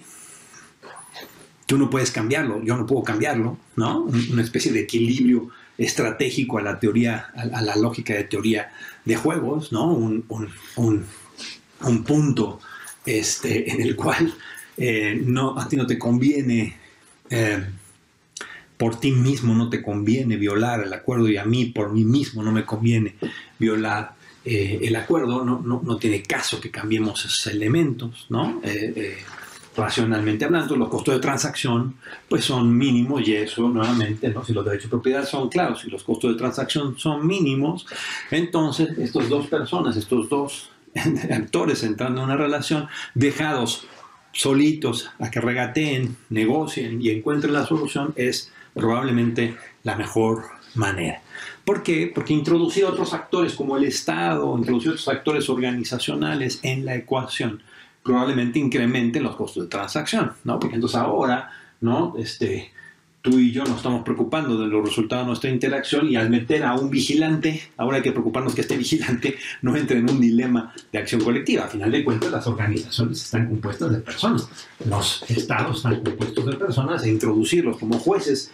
Tú no puedes cambiarlo, yo no puedo cambiarlo, ¿no? Una especie de equilibrio estratégico a la teoría, a, la lógica de teoría de juegos, ¿no? Un, punto este, en el cual eh, no, a ti no te conviene, eh, por ti mismo no te conviene violar el acuerdo y a mí por mí mismo no me conviene violar eh, el acuerdo, no, no, no, tiene caso que cambiemos esos elementos, ¿no? Eh, eh, racionalmente hablando, los costos de transacción pues son mínimos y eso nuevamente, ¿no? si los derechos de propiedad son claros, si los costos de transacción son mínimos, entonces estas dos personas, estos dos actores entrando en una relación, dejados solitos a que regateen, negocien y encuentren la solución, es probablemente la mejor manera. ¿Por qué? Porque introducir otros actores como el Estado, introducir otros actores organizacionales en la ecuación probablemente incrementen los costos de transacción, ¿no? Porque entonces ahora, ¿no? Este, tú y yo nos estamos preocupando de los resultados de nuestra interacción y al meter a un vigilante, ahora hay que preocuparnos que este vigilante no entre en un dilema de acción colectiva. A final de cuentas, las organizaciones están compuestas de personas, los estados están compuestos de personas e introducirlos como jueces,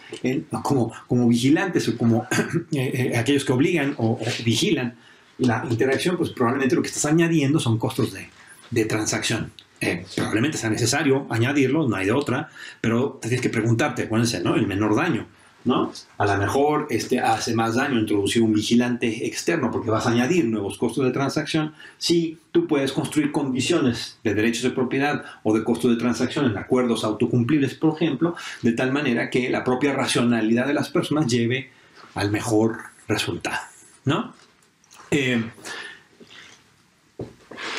como, como vigilantes o como eh, eh, aquellos que obligan o, vigilan la interacción, pues probablemente lo que estás añadiendo son costos de, de transacción. Eh, probablemente sea necesario añadirlo, no hay de otra, pero tienes que preguntarte el, ¿no? el menor daño. ¿no? A lo mejor este, hace más daño introducir un vigilante externo porque vas a añadir nuevos costos de transacción si tú puedes construir condiciones de derechos de propiedad o de costos de transacción en acuerdos autocumplibles, por ejemplo, de tal manera que la propia racionalidad de las personas lleve al mejor resultado. ¿no? Eh,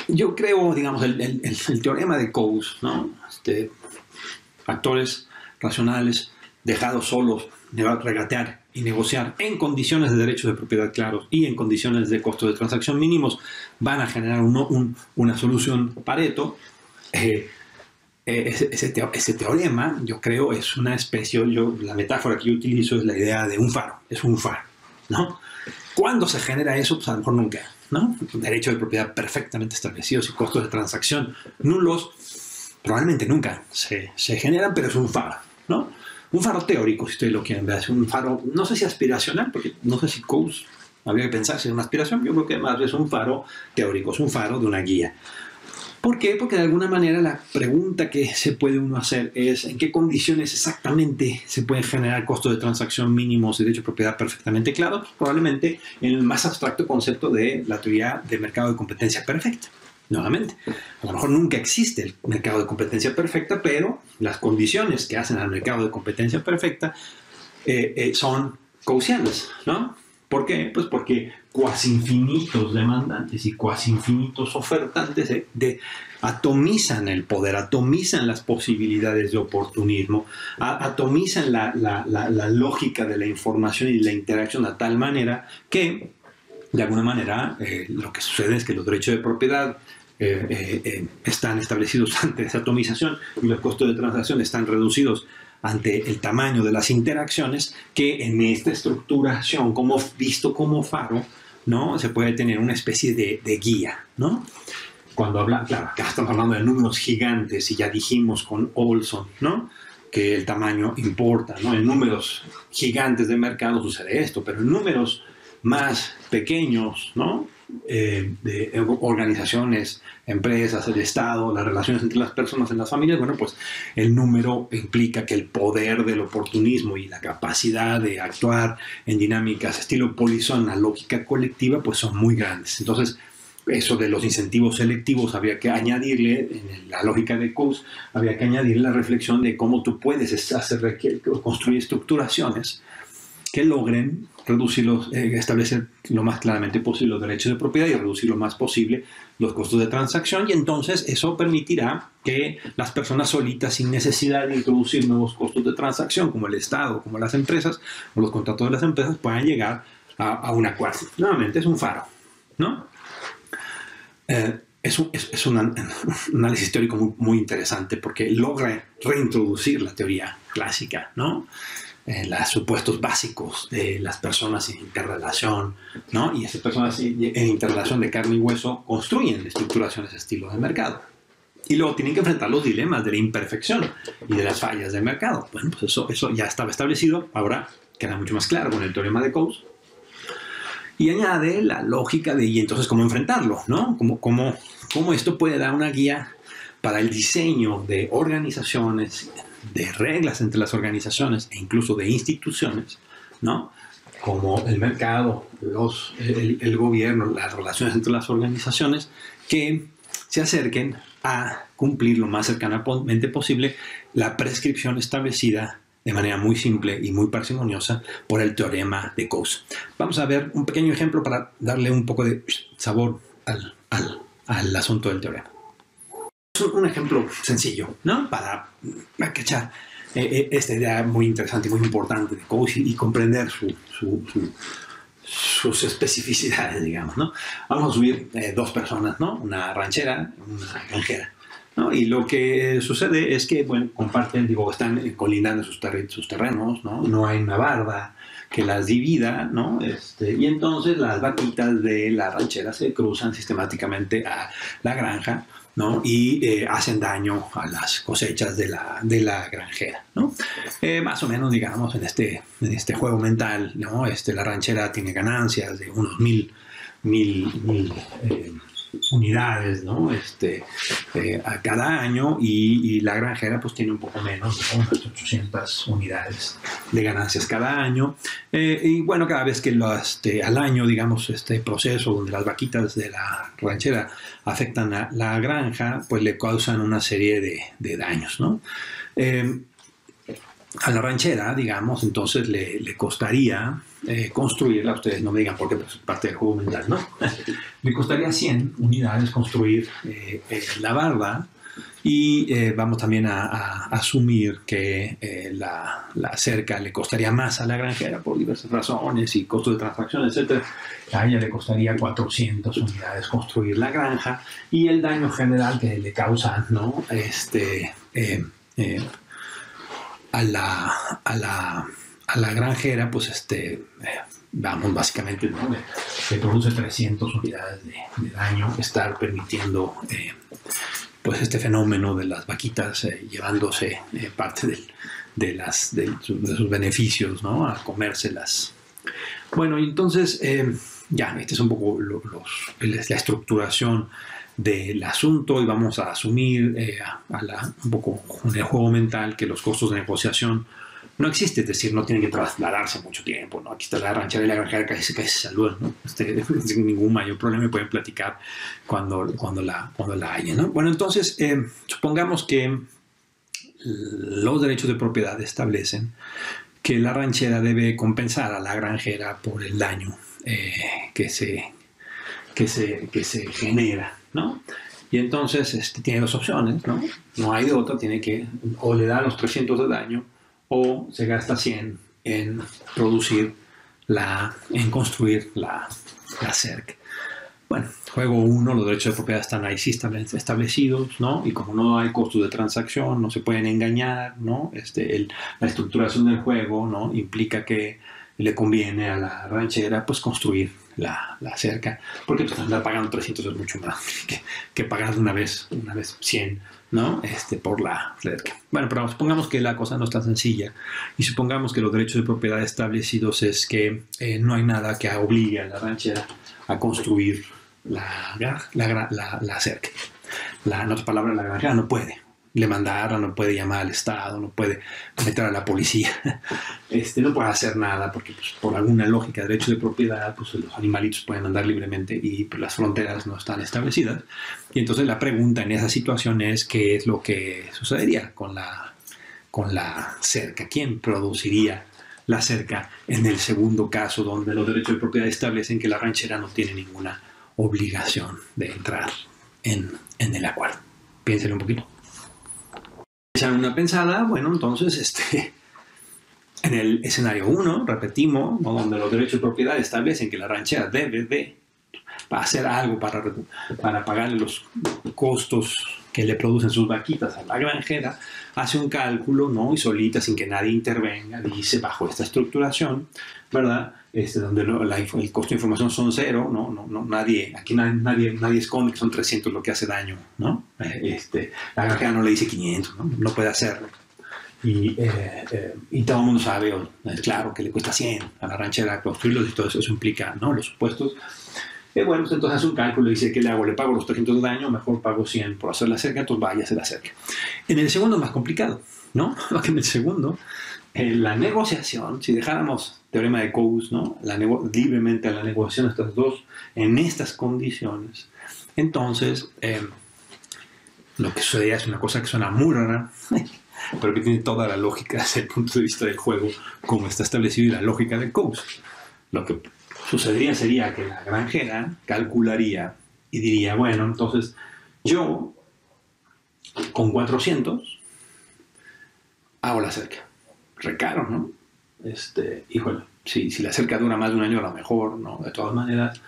yo creo, digamos, el, teorema de Coase, ¿no? Este, factores racionales dejados solos de regatear y negociar en condiciones de derechos de propiedad claros y en condiciones de costos de transacción mínimos van a generar una solución pareto. Eh, ese, ese, teorema, yo creo, es una especie, yo, la metáfora que yo utilizo es la idea de un faro, es un faro, ¿no? ¿Cuándo se genera eso? Pues a lo mejor nunca, ¿no? Derecho de propiedad perfectamente establecidos y costos de transacción nulos, probablemente nunca se, se generan, pero es un faro, ¿no? Un faro teórico, si ustedes lo quieren ver, es un faro, no sé si aspiracional, porque no sé si Coase habría que pensar si es una aspiración, yo creo que más es un faro teórico, es un faro de una guía. ¿Por qué? Porque de alguna manera la pregunta que se puede uno hacer es en qué condiciones exactamente se pueden generar costos de transacción mínimos y derecho de propiedad perfectamente claros, probablemente en el más abstracto concepto de la teoría de mercado de competencia perfecta. Nuevamente, a lo mejor nunca existe el mercado de competencia perfecta, pero las condiciones que hacen al mercado de competencia perfecta eh, eh, son caucianas, ¿no? ¿Por qué? Pues porque cuasi infinitos demandantes y cuasi infinitos ofertantes de, atomizan el poder, atomizan las posibilidades de oportunismo, atomizan la, lógica de la información y la interacción a tal manera que, de alguna manera, eh, lo que sucede es que los derechos de propiedad eh, eh, están establecidos ante esa atomización y los costos de transacción están reducidos ante el tamaño de las interacciones que en esta estructuración, como visto como faro, ¿no? Se puede tener una especie de, guía, ¿no? Cuando habla, claro, acá estamos hablando de números gigantes y ya dijimos con Olson, ¿no? Que el tamaño importa, ¿no? En números gigantes de mercado sucede esto, pero en números más pequeños, ¿no? Eh, de organizaciones, empresas, el Estado, las relaciones entre las personas, en las familias, bueno, pues el número implica que el poder del oportunismo y la capacidad de actuar en dinámicas estilo polizona, lógica colectiva, pues son muy grandes. Entonces, eso de los incentivos selectivos había que añadirle, en la lógica de Coase, había que añadirle la reflexión de cómo tú puedes hacer, construir estructuraciones que logren reducirlos, eh, establecer lo más claramente posible los derechos de propiedad y reducir lo más posible los costos de transacción y entonces eso permitirá que las personas solitas sin necesidad de introducir nuevos costos de transacción como el Estado, como las empresas o los contratos de las empresas puedan llegar a, un acuerdo. Nuevamente es un faro, ¿no? Eh, es, un, es, un, análisis teórico muy, muy interesante porque logra reintroducir la teoría clásica, ¿no? Eh, los supuestos básicos de las personas en interrelación, ¿no? Y esas personas en interrelación de carne y hueso construyen estructuraciones de estilo de mercado. Y luego tienen que enfrentar los dilemas de la imperfección y de las fallas de mercado. Bueno, pues eso, eso ya estaba establecido, ahora queda mucho más claro con el teorema de Coase. Y añade la lógica de, y entonces, cómo enfrentarlo, ¿no? Cómo, cómo, cómo esto puede dar una guía para el diseño de organizaciones, de reglas entre las organizaciones e incluso de instituciones, ¿no? como el mercado, los, el, gobierno, las relaciones entre las organizaciones, que se acerquen a cumplir lo más cercanamente posible la prescripción establecida de manera muy simple y muy parsimoniosa por el teorema de Coase. Vamos a ver un pequeño ejemplo para darle un poco de sabor al, al, al asunto del teorema un ejemplo sencillo, ¿no? Para cachar eh, eh, esta idea muy interesante y muy importante de Coase y, comprender sus especificidades, digamos, ¿no? Vamos a subir eh, dos personas, ¿no? Una ranchera, una granjera. ¿no? Y lo que sucede es que, bueno, comparten, digo, están colindando sus, sus terrenos, ¿no? No hay una barda que las divida, ¿no? Este, y entonces las vaquitas de la ranchera se cruzan sistemáticamente a la granja y eh, hacen daño a las cosechas de la, de la granjera. ¿no? Eh, más o menos, digamos, en este, en este juego mental, ¿no? este, la ranchera tiene ganancias de unos mil, mil, mil eh, unidades ¿no? este, eh, a cada año y, la granjera pues tiene un poco menos, unas 800 unidades de ganancias cada año. Eh, y bueno, cada vez que lo, este, al año, digamos, este proceso donde las vaquitas de la ranchera afectan a la granja, pues le causan una serie de, de daños. ¿no? Eh, a la ranchera, digamos, entonces le, costaría eh, construirla, ustedes no me digan porque es parte del juego mental, ¿no? le costaría 100 unidades construir eh, eh, la barba y vamos también a, asumir que la, cerca le costaría más a la granjera por diversas razones y costos de transacción, etc. A ella le costaría 400 unidades construir la granja y el daño general que le causa ¿no? este, eh, eh, a, la, a, la, a la granjera, pues este, vamos, básicamente, se produce 300 unidades de, daño, estar permitiendo pues este fenómeno de las vaquitas llevándose parte de, las, de, sus beneficios, ¿no? A comérselas. Bueno, entonces, ya, esta es un poco la estructuración del asunto y vamos a asumir eh, a la, un poco en el juego mental que los costos de negociación no existen, es decir, no tienen que trasladarse mucho tiempo, ¿no? Aquí está la ranchera y la granjera casi, casi se saludan, ¿no? Este, sin ningún mayor problema y pueden platicar cuando, cuando, la, cuando la haya, ¿no? Bueno, entonces, eh, supongamos que los derechos de propiedad establecen que la ranchera debe compensar a la granjera por el daño eh, que, se, que, se, que se genera, ¿no? Y entonces este, tiene dos opciones, ¿no? No hay de otra, tiene que o le da los 300 de daño o se gasta 100 en producir la, en construir la, la cerca. Bueno, juego 1, los derechos de propiedad están ahí sí establecidos, ¿no? Y como no hay costos de transacción, no se pueden engañar, ¿no? Este, la estructuración del juego, ¿no? Implica que le conviene a la ranchera pues construir la, la cerca, porque pues, andar pagando 300 es mucho más que, que, pagar una vez, una vez 100, ¿no? Este, por la cerca. Bueno, pero supongamos que la cosa no es tan sencilla y supongamos que los derechos de propiedad establecidos es que eh, no hay nada que obligue a la ranchera a construir la, la, la, la cerca. La, en otras palabras, la granja no puede, le mandara, no puede llamar al Estado, no puede meter a la policía, este, no puede hacer nada porque pues, por alguna lógica de derecho de propiedad, pues los animalitos pueden andar libremente y pues, las fronteras no están establecidas. Y entonces la pregunta en esa situación es qué es lo que sucedería con la, con la cerca, quién produciría la cerca en el segundo caso donde los derechos de propiedad establecen que la ranchera no tiene ninguna obligación de entrar en, en el acuerdo. Piénselo un poquito echan una pensada, bueno, entonces este, en el escenario 1, repetimos, donde los derechos de propiedad establecen que la ranchera debe de hacer algo para, para pagarle los costos que le producen sus vaquitas a la granjera, hace un cálculo, ¿no? Y solita, sin que nadie intervenga, dice, bajo esta estructuración, ¿verdad? Este, donde el costo de información son cero, ¿no? no, no nadie, aquí nadie, nadie, esconde que son 300 lo que hace daño, ¿no? Eh, este, la granjera no le dice 500, ¿no? No puede hacerlo. Y, eh, eh, y, todo el mundo sabe, es claro, que le cuesta 100 a la ranchera construirlos y todo eso, eso implica, ¿no? Los supuestos bueno, pues entonces hace un cálculo y dice, ¿qué le hago? ¿Le pago los 300 de daño? Mejor pago 100 por hacer la cerca, entonces vaya, se la cerca. En el segundo es más complicado, ¿no? Porque en el segundo, en la negociación, si dejáramos teorema de Coase, ¿no? Libremente a la negociación estas dos, en estas condiciones, entonces, em, lo que sucedería es una cosa que suena muy rara, pero que tiene toda la lógica desde el punto de vista del juego, como está establecido y la lógica de Coase. Lo que sucedería sería que la granjera calcularía y diría, bueno, entonces yo con 400 hago la cerca. Recaro, ¿no? Este, híjole, si, si la cerca dura más de un año, a lo mejor, ¿no? De todas maneras,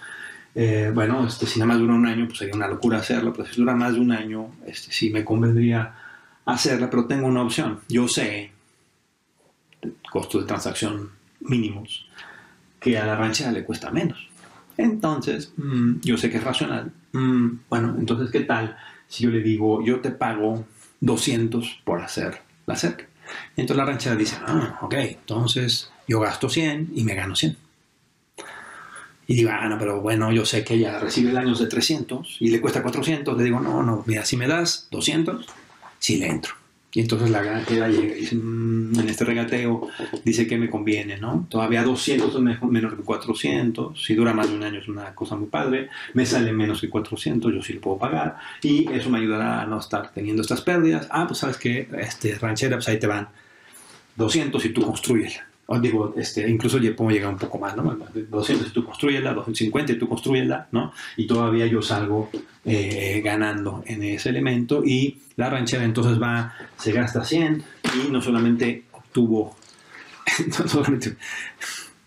eh, bueno, este, si nada más dura un año, pues sería una locura hacerlo, pero si dura más de un año, este, sí me convendría hacerla, pero tengo una opción. Yo sé costos de transacción mínimos que a la ranchera le cuesta menos. Entonces, mm, yo sé que es racional. Mm, bueno, entonces, ¿qué tal si yo le digo, yo te pago 200 por hacer la cerca? entonces la ranchera dice, ah, ok, entonces yo gasto 100 y me gano 100. Y digo, ah, no, pero bueno, yo sé que ella recibe daños de 300 y le cuesta 400. Le digo, no, no, mira, si me das 200, sí le entro. Y entonces la granjera llega y dice, mm, en este regateo dice que me conviene, ¿no? Todavía 200 es menos que 400, si dura más de un año es una cosa muy padre, me sale menos que 400, yo sí lo puedo pagar. Y eso me ayudará a no estar teniendo estas pérdidas. Ah, pues sabes que, este, ranchera, pues ahí te van 200 y tú construyes digo, este, incluso puedo llegar un poco más, ¿no? 200 y tú construyela, 250 y tú construyela, ¿no? Y todavía yo salgo eh, ganando en ese elemento y la ranchera entonces va, se gasta 100 y no solamente obtuvo, no solamente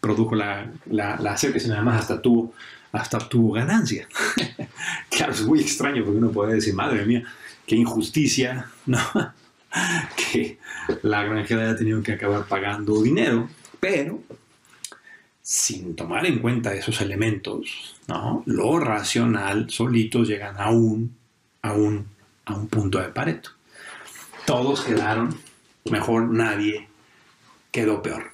produjo la, la, la cerca, sino además hasta tuvo, hasta tuvo ganancia. claro, es muy extraño porque uno puede decir, madre mía, qué injusticia, ¿no? que la granjera haya tenido que acabar pagando dinero, pero sin tomar en cuenta esos elementos, ¿no? lo racional solitos llegan a un, a un, a un punto de pareto. Todos quedaron mejor, nadie quedó peor.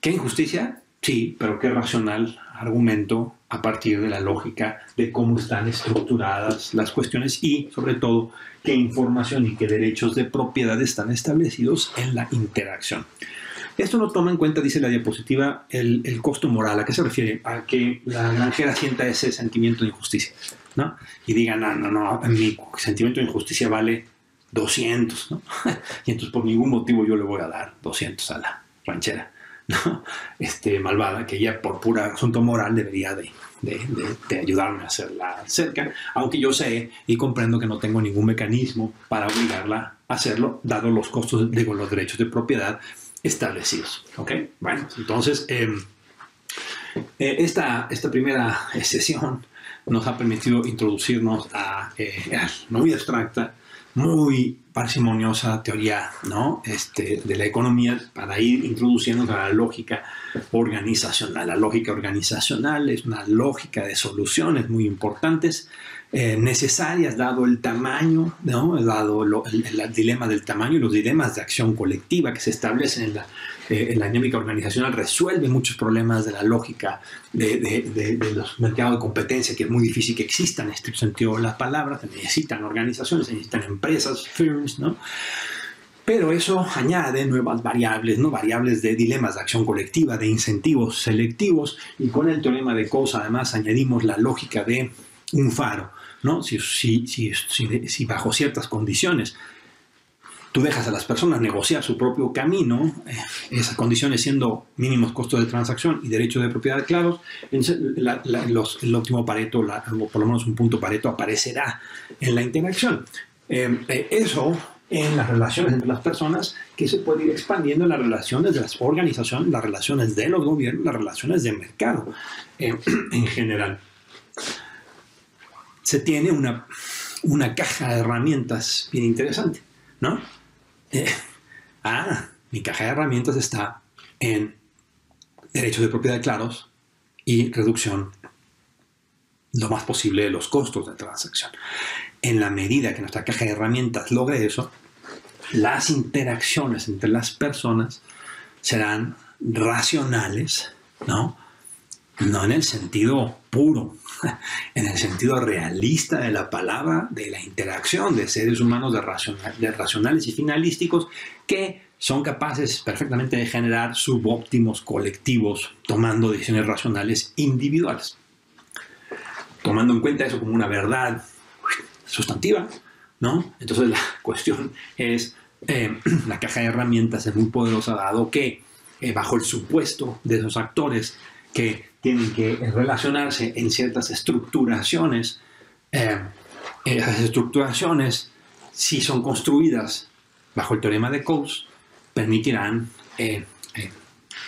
¿Qué injusticia? Sí, pero qué racional argumento a partir de la lógica de cómo están estructuradas las cuestiones y, sobre todo, qué información y qué derechos de propiedad están establecidos en la interacción. Esto no toma en cuenta, dice la diapositiva, el, costo moral. ¿A qué se refiere? A que la granjera sienta ese sentimiento de injusticia, ¿no? Y diga, no, no, no, mi sentimiento de injusticia vale 200, ¿no? y entonces por ningún motivo yo le voy a dar 200 a la ranchera, Este, malvada, que ella por pura asunto moral debería de, de, ayudarme a hacerla cerca, aunque yo sé y comprendo que no tengo ningún mecanismo para obligarla a hacerlo, dado los costos de los derechos de propiedad establecidos. ¿Ok? Bueno, entonces, em, eh, esta, esta primera sesión nos ha permitido introducirnos a, eh, muy abstracta, muy parsimoniosa teoría ¿no? este, de la economía para ir introduciendo a la lógica organizacional. La lógica organizacional es una lógica de soluciones muy importantes, eh, necesarias dado el tamaño, ¿no? dado el, dilema del tamaño y los dilemas de acción colectiva que se establecen en la, eh, la dinámica organizacional, resuelve muchos problemas de la lógica de, de, de, los mercados de competencia, que es muy difícil que existan en este sentido las palabras, se necesitan organizaciones, se necesitan empresas, firms, ¿no? Pero eso añade nuevas variables, ¿no? variables de dilemas de acción colectiva, de incentivos selectivos, y con el teorema de Coase además añadimos la lógica de un faro. ¿no? Si, si, si, si, bajo ciertas condiciones tú dejas a las personas negociar su propio camino, eh, esas condiciones siendo mínimos costos de transacción y derechos de propiedad claros, el óptimo pareto, o por lo menos un punto pareto, aparecerá en la interacción. Eh, eh, eso en las relaciones entre las personas que se puede ir expandiendo en las relaciones de las organizaciones, las relaciones de los gobiernos, las relaciones de mercado eh, en general. Se tiene una, una caja de herramientas bien interesante, ¿no? Eh, ah, mi caja de herramientas está en derechos de propiedad claros y reducción lo más posible de los costos de transacción en la medida que nuestra caja de herramientas logre eso, las interacciones entre las personas serán racionales, ¿no? No en el sentido puro, en el sentido realista de la palabra, de la interacción de seres humanos de, racionales y finalísticos que son capaces perfectamente de generar subóptimos colectivos tomando decisiones racionales individuales. Tomando en cuenta eso como una verdad sustantiva, ¿no? Entonces la cuestión es, eh, la caja de herramientas es muy poderosa dado que eh, bajo el supuesto de esos actores que tienen que relacionarse en ciertas estructuraciones, eh, esas estructuraciones, si son construidas bajo el teorema de Coase, permitirán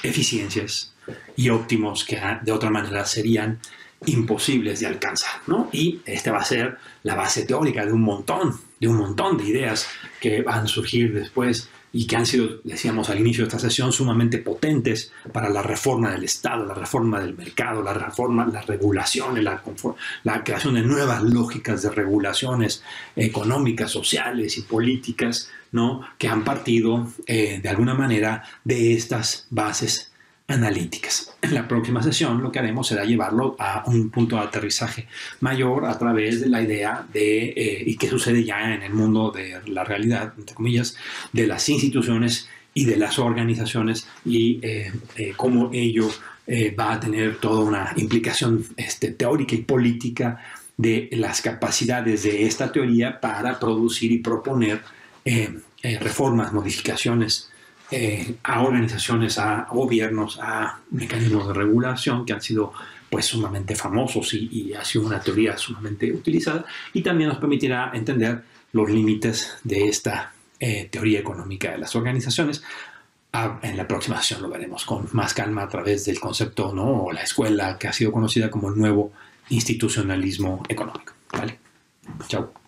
eficiencias y óptimos que de otra manera serían imposibles de alcanzar, ¿no? Y esta va a ser la base teórica de un montón, de un montón de ideas que van a surgir después y que han sido, decíamos al inicio de esta sesión, sumamente potentes para la reforma del Estado, la reforma del mercado, la reforma, las regulaciones, la, creación de nuevas lógicas de regulaciones económicas, sociales y políticas, ¿no? Que han partido eh, de alguna manera de estas bases analíticas. En la próxima sesión lo que haremos será llevarlo a un punto de aterrizaje mayor a través de la idea de, eh, y qué sucede ya en el mundo de la realidad, entre comillas, de las instituciones y de las organizaciones y eh, eh, cómo ello va a tener toda una implicación este, teórica y política de las capacidades de esta teoría para producir y proponer reformas, modificaciones eh, a organizaciones, a gobiernos, a mecanismos de regulación que han sido pues sumamente famosos y, ha sido una teoría sumamente utilizada y también nos permitirá entender los límites de esta eh, teoría económica de las organizaciones. Ah, en la próxima sesión lo veremos con más calma a través del concepto ¿no? o la escuela que ha sido conocida como el nuevo institucionalismo económico. ¿vale? Chao.